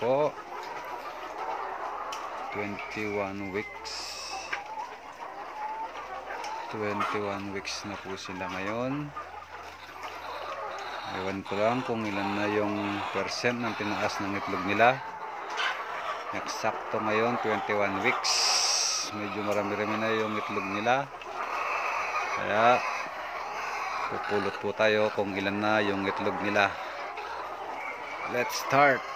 po. 21 weeks. 21 weeks na po sila ngayon. Ewan ko lang kung ilan na yung percent ng tinaas ng itlog nila. Eksakto ngayon, 21 weeks. Medyo marami-rami na yung itlog nila. Kaya, pupulot po tayo kung ilan na yung itlog nila. Let's start.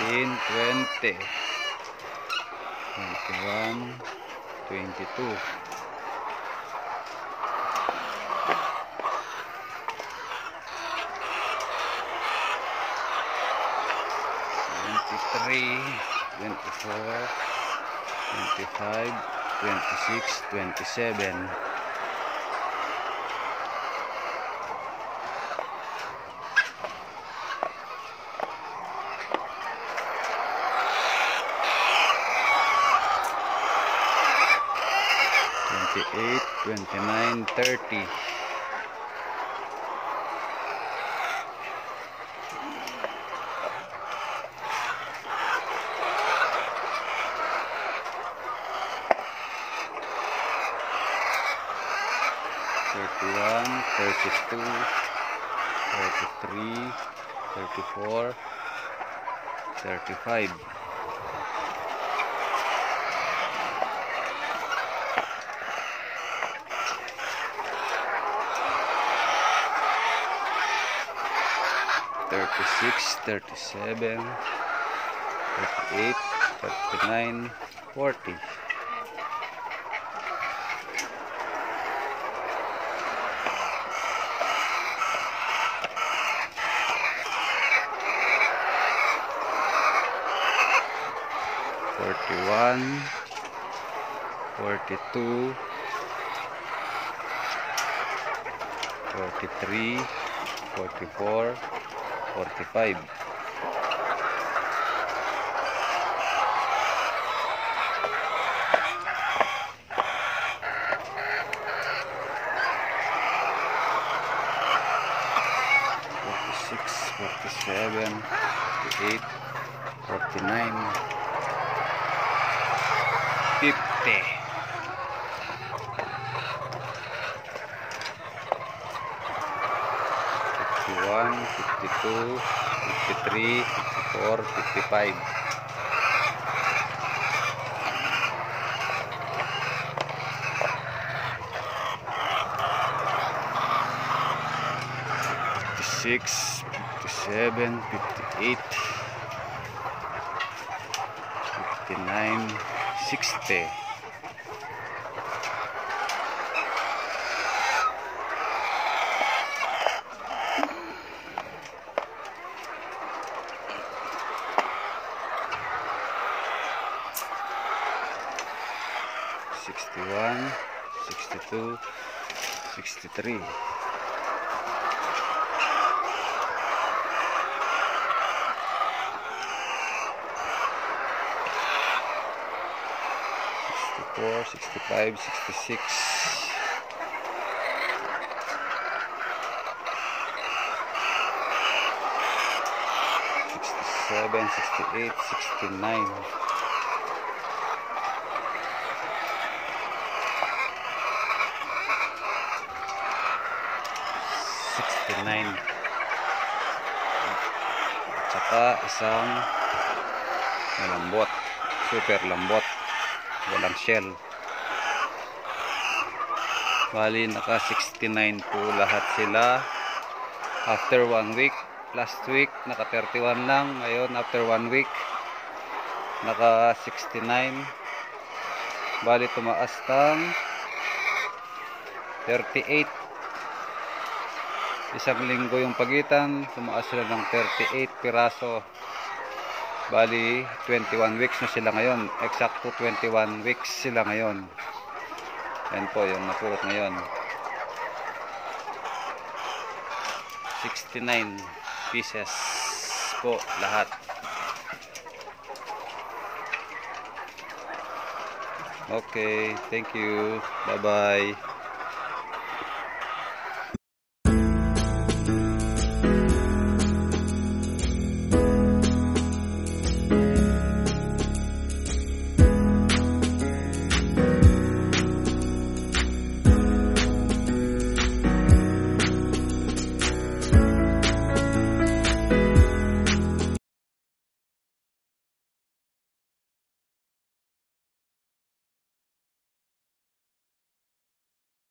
eighteen. Nineteen, twenty. Twenty-one, twenty-two. Twenty-three, twenty-four, twenty-five, twenty-six, twenty-seven. Twenty-eight, twenty-nine, thirty. Thirty-one, thirty-two, thirty-three, thirty-four, thirty-five. Thirty-six, thirty-seven, thirty-eight, thirty-nine, forty. Forty-one, 45 46 47 48 49 50 Fifty-one, fifty-two, fifty-three, fifty-four, fifty-five. Fifty-six, fifty-seven. Sixty-one, sixty-two, sixty-three. Sixty-four, sixty-five, sixty-six. Sixty-seven, sixty-eight, sixty-nine. Sixty-nine. saka isang malambot super lambot. Walang shell. Bali naka 69 po lahat sila. After one week last week naka 31 lang. Ngayon after one week naka 69 bali tumaas ng 38 isang linggo yung pagitan tumaas sila ng 38 piraso. Bali 21 weeks na sila ngayon. Eksakto 21 weeks sila ngayon. Yan po yung napulot ngayon. 69 pieces po lahat. Okay thank you. Bye bye